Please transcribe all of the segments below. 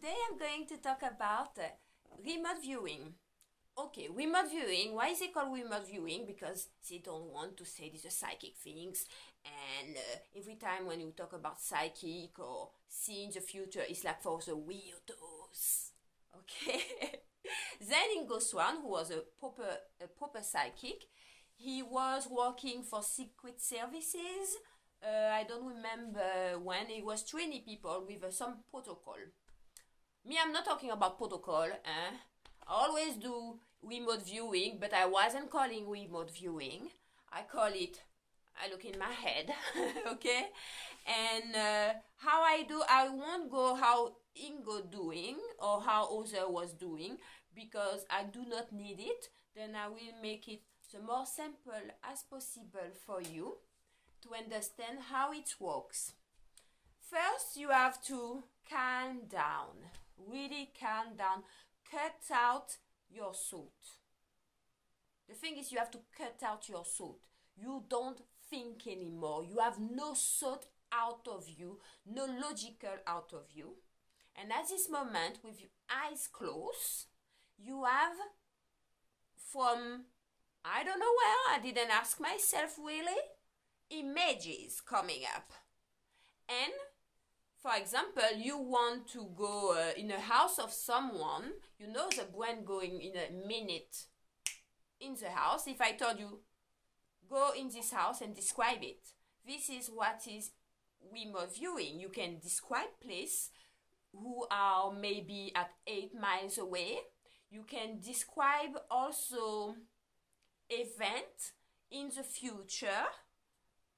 Today I'm going to talk about uh, remote viewing. Okay, remote viewing. Why is it called remote viewing? Because they don't want to say these are psychic things, and uh, every time when you talk about psychic or seeing the future, it's like for the weirdos. Okay. then Ingo Swann, who was a proper a proper psychic, he was working for Secret Services. Uh, I don't remember when he was training people with uh, some protocol. Me, I'm not talking about protocol. Eh? I always do remote viewing, but I wasn't calling remote viewing. I call it, I look in my head, okay? And uh, how I do, I won't go how Ingo doing or how other was doing because I do not need it. Then I will make it the more simple as possible for you to understand how it works. First, you have to calm down really calm down, cut out your thought. The thing is, you have to cut out your thought. You don't think anymore. You have no thought out of you, no logical out of you. And at this moment, with your eyes closed, you have from I don't know where, I didn't ask myself really, images coming up. And for example, you want to go uh, in a house of someone, you know the brain going in a minute in the house. If I told you, go in this house and describe it, this is what is remote viewing. You can describe place who are maybe at eight miles away. You can describe also event in the future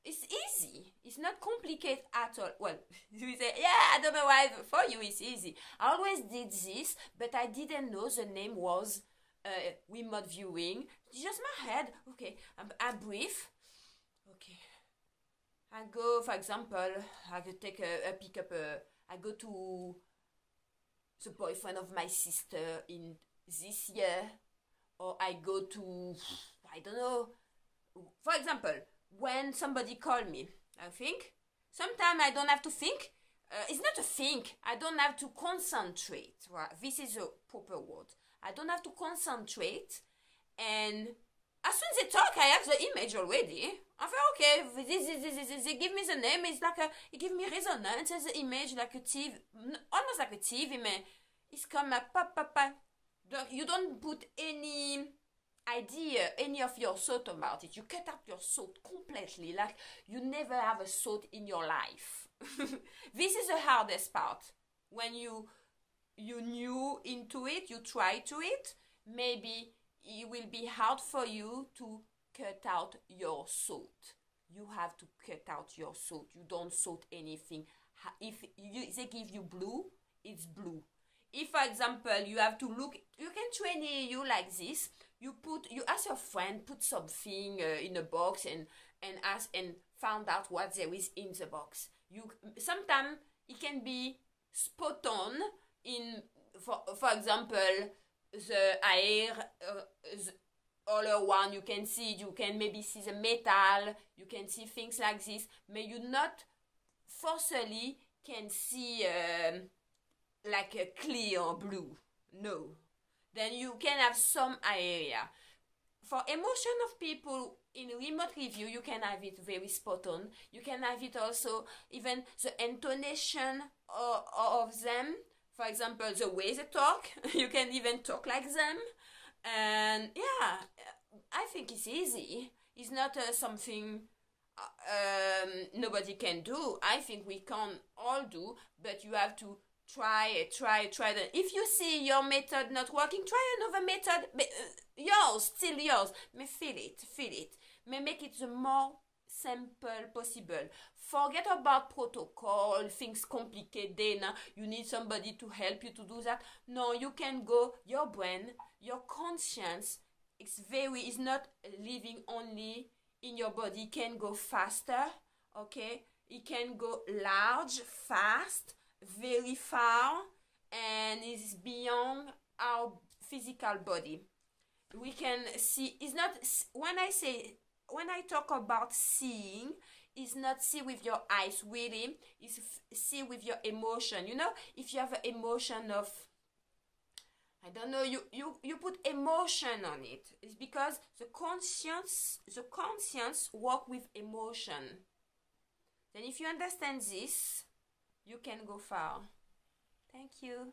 it's easy. It's not complicated at all. Well, you say, yeah, I don't know why for you it's easy. I always did this, but I didn't know the name was uh, remote viewing. Just my head. Okay, I, I breathe. Okay. I go, for example, I could take a, a pick up a, I go to the boyfriend of my sister in this year, or I go to, I don't know, for example, when somebody call me. I think sometimes I don't have to think. Uh, it's not a think. I don't have to concentrate. Right? This is a proper word. I don't have to concentrate. And as soon as they talk, I have the image already. I feel okay. This, this, this, this, they give me the name. It's like a, it give me resonance. It's the image like a TV, almost like a TV, man. It's come up, pop, pop, pop. You don't put any idea uh, any of your thought about it. You cut out your thought completely like you never have a thought in your life. This is the hardest part. When you you new into it you try to it maybe it will be hard for you to cut out your thought. You have to cut out your thought. You don't thought anything. If you, they give you blue it's blue. If for example you have to look you can train you like this you put you ask your friend put something uh, in a box and and ask and found out what there is in the box. You sometimes it can be spot on in for for example the air uh, the other one you can see you can maybe see the metal you can see things like this. But you not forcefully can see um, like a clear blue. No then you can have some area. For emotion of people in remote review, you can have it very spot on. You can have it also even the intonation of, of them. For example, the way they talk, you can even talk like them. And yeah, I think it's easy. It's not uh, something uh, um, nobody can do. I think we can all do, but you have to try it, try it, try it. If you see your method not working, try another method. Uh, yours, still yours. May feel it, feel it. May make it the more simple possible. Forget about protocol, things complicated. Then you need somebody to help you to do that. No, you can go, your brain, your conscience, it's very, it's not living only in your body. It can go faster, okay? It can go large, fast, very far and is beyond our physical body. We can see, it's not, when I say, when I talk about seeing, is not see with your eyes really is see with your emotion you know if you have an emotion of I don't know, you, you, you put emotion on it. It's because the conscience, the conscience work with emotion. Then if you understand this, you can go far. Thank you.